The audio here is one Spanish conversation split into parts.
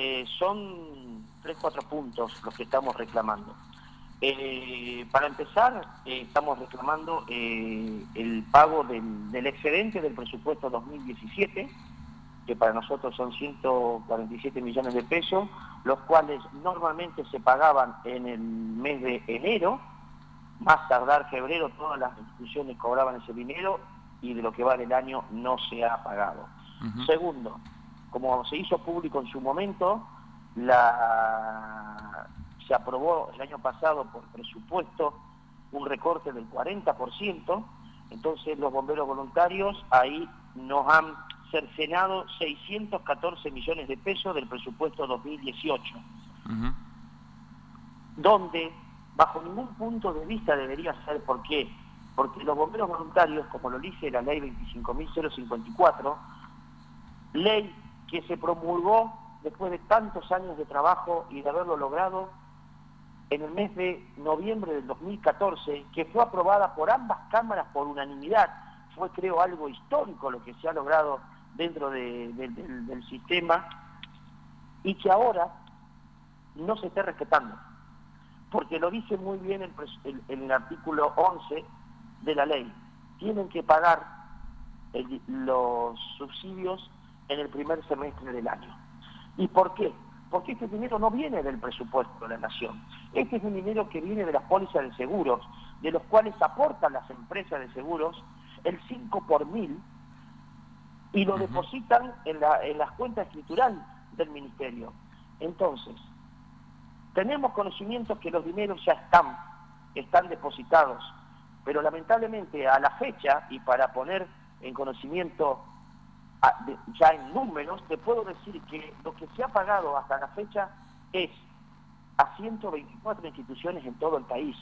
Eh, son tres, cuatro puntos los que estamos reclamando. Eh, para empezar, eh, estamos reclamando el pago del, del, excedente del presupuesto 2017, que para nosotros son 147 millones de pesos, los cuales normalmente se pagaban en el mes de enero, más tardar febrero, todas las instituciones cobraban ese dinero y de lo que va del año no se ha pagado. Segundo, como se hizo público en su momento, se aprobó el año pasado por presupuesto un recorte del 40%, entonces los bomberos voluntarios ahí nos han cercenado 614 millones de pesos del presupuesto 2018, donde bajo ningún punto de vista debería ser por qué, porque los bomberos voluntarios, como lo dice la ley 25.054, ley que se promulgó después de tantos años de trabajo y de haberlo logrado en el mes de noviembre del 2014, que fue aprobada por ambas cámaras por unanimidad. Fue, creo, algo histórico lo que se ha logrado dentro del sistema y que ahora no se esté respetando. Porque lo dice muy bien el, el, artículo 11 de la ley. Tienen que pagar los subsidios en el primer semestre del año. ¿Y por qué? Porque este dinero no viene del presupuesto de la nación. Este es un dinero que viene de las pólizas de seguros, de los cuales aportan las empresas de seguros el 5 por mil y lo depositan en, la, en las cuentas escriturales del ministerio. Entonces, tenemos conocimiento que los dineros ya están, están depositados, pero lamentablemente a la fecha, y para poner en conocimiento ya en números, te puedo decir que lo que se ha pagado hasta la fecha es a 124 instituciones en todo el país,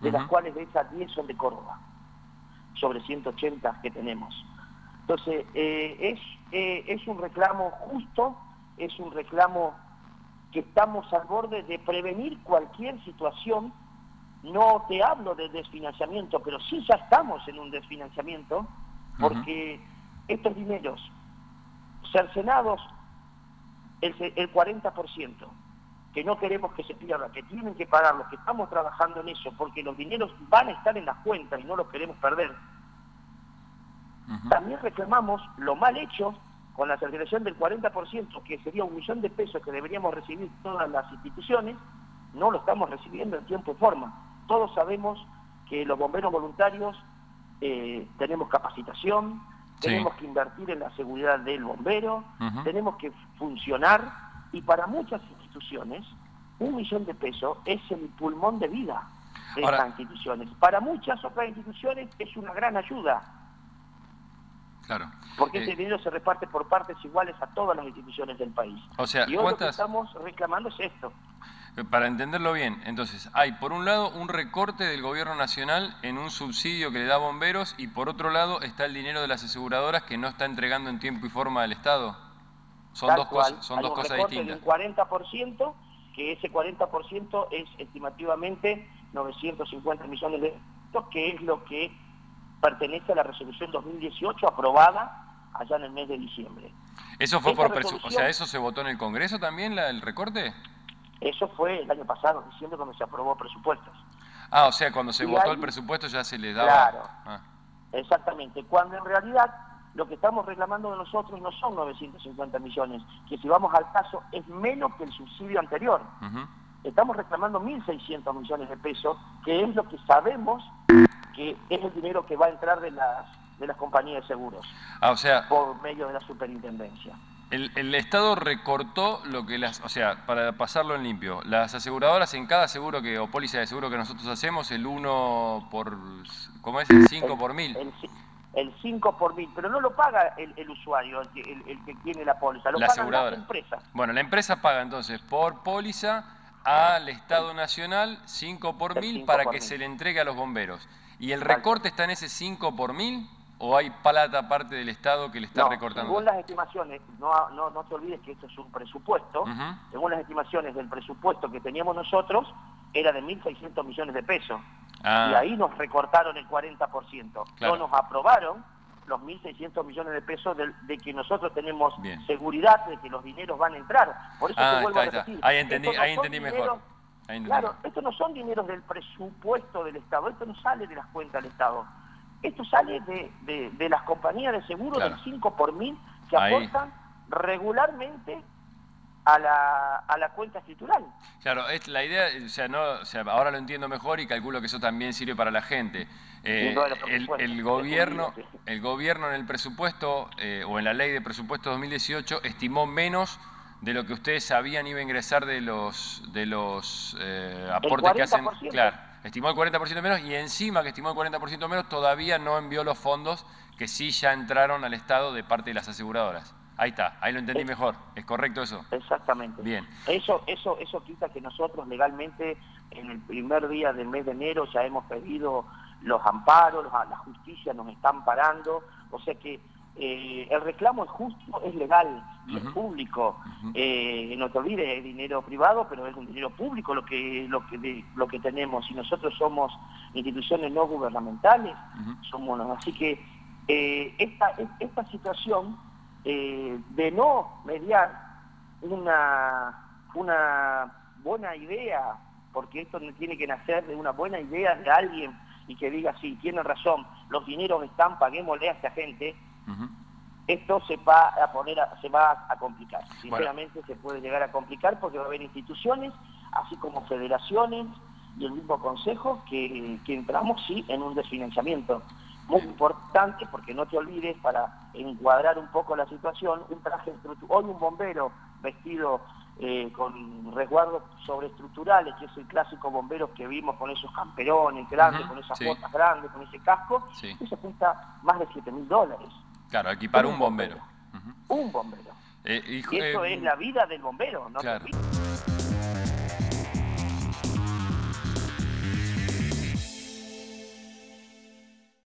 de las cuales de esas 10 son de Córdoba, sobre 180 que tenemos. Entonces, eh, es, eh, es un reclamo justo, es un reclamo que estamos al borde de prevenir cualquier situación. No te hablo de desfinanciamiento, pero sí ya estamos en un desfinanciamiento, porque estos dineros cercenados el, el 40%, que no queremos que se pierda, que tienen que pagar, los que estamos trabajando en eso, porque los dineros van a estar en las cuentas y no los queremos perder. También reclamamos lo mal hecho con la certificación del 40%, que sería un millón de pesos que deberíamos recibir todas las instituciones, no lo estamos recibiendo en tiempo y forma. Todos sabemos que los bomberos voluntarios eh, tenemos capacitación, tenemos que invertir en la seguridad del bombero, tenemos que funcionar y para muchas instituciones un millón de pesos es el pulmón de vida de estas instituciones. Para muchas otras instituciones es una gran ayuda. Claro. Porque ese eh, dinero se reparte por partes iguales a todas las instituciones del país. O sea, y hoy lo que estamos reclamando es esto. Eh, para entenderlo bien, entonces, hay por un lado un recorte del gobierno nacional en un subsidio que le da a bomberos y por otro lado está el dinero de las aseguradoras que no está entregando en tiempo y forma al Estado. Son dos cosas, son dos cosas distintas. un 40%, que ese 40% es estimativamente 950 millones de pesos, que es lo que pertenece a la resolución 2018 aprobada allá en el mes de diciembre. ¿Eso fue por o sea, eso se votó en el Congreso también, la, el recorte? Eso fue el año pasado, diciembre, cuando se aprobó presupuestos. Ah, o sea, cuando se votó el presupuesto ya se le daba... Claro, ah. exactamente. Cuando en realidad lo que estamos reclamando de nosotros no son 950 millones, que si vamos al caso es menos que el subsidio anterior. Estamos reclamando 1.600 millones de pesos, que es lo que sabemos que es el dinero que va a entrar de las, de las compañías de seguros. Ah, o sea... Por medio de la superintendencia. El, Estado recortó lo que las, o sea, para pasarlo en limpio, las aseguradoras en cada seguro que, o póliza de seguro que nosotros hacemos, el 1 por, ¿cómo es? El 5 por mil. El, 5 por mil, pero no lo paga el, usuario, el, que tiene la póliza, lo la paga la empresa. Bueno, la empresa paga entonces por póliza al Estado Nacional 5 por mil para que se le entregue a los bomberos. ¿Y el recorte está en ese 5 por mil? ¿O hay plata parte del Estado que le está recortando? Según las estimaciones, no, no, no te olvides que esto es un presupuesto, según las estimaciones del presupuesto que teníamos nosotros, era de 1.600 millones de pesos. Ah. Y ahí nos recortaron el 40%. No nos aprobaron los 1.600 millones de pesos de, que nosotros tenemos seguridad de que los dineros van a entrar. Por eso ah, te vuelvo a repetir. Ahí entendí, ahí entendí mejor. claro, esto no son dineros del presupuesto del Estado, esto no sale de las cuentas del Estado. Esto sale de, de, las compañías de seguro del 5 por mil que aportan regularmente a la, a la cuenta escritural. Claro, es la idea, o sea, no, o sea, ahora lo entiendo mejor y calculo que eso también sirve para la gente. Eh, el, gobierno, el gobierno en el presupuesto eh, o en la ley de presupuesto 2018 estimó menos de lo que ustedes sabían iba a ingresar de los de los eh, aportes que hacen. Claro, estimó el 40% menos y encima que estimó el 40% menos todavía no envió los fondos que sí ya entraron al Estado de parte de las aseguradoras. Ahí está, ahí lo entendí mejor. ¿Es correcto eso? Exactamente. Bien. Eso, eso, eso quita que nosotros legalmente en el primer día del mes de enero ya hemos pedido los amparos, la justicia nos están parando, o sea que eh, el reclamo es justo, es legal y es público. Eh, no te olvides, es dinero privado, pero es un dinero público lo que, lo que, lo que tenemos. Y nosotros somos instituciones no gubernamentales, somos así que eh, esta, esta situación de no mediar una, una buena idea, porque esto tiene que nacer de una buena idea de alguien y que diga, sí, tiene razón, los dineros están, paguémosle a esta gente, esto se va a poner, se va a complicar. Sinceramente se puede llegar a complicar porque va a haber instituciones, así como federaciones y el mismo consejo, que, que entramos, sí, en un desfinanciamiento muy importante, porque no te olvides, para encuadrar un poco la situación, un traje hoy un bombero vestido eh, con resguardos sobreestructurales, que es el clásico bombero que vimos con esos camperones grandes, con esas botas grandes, con ese casco, eso cuesta más de 7 mil dólares. Claro, equipar un, bombero. Un bombero. Eh, y, eso eh, es la vida del bombero, ¿no? Claro.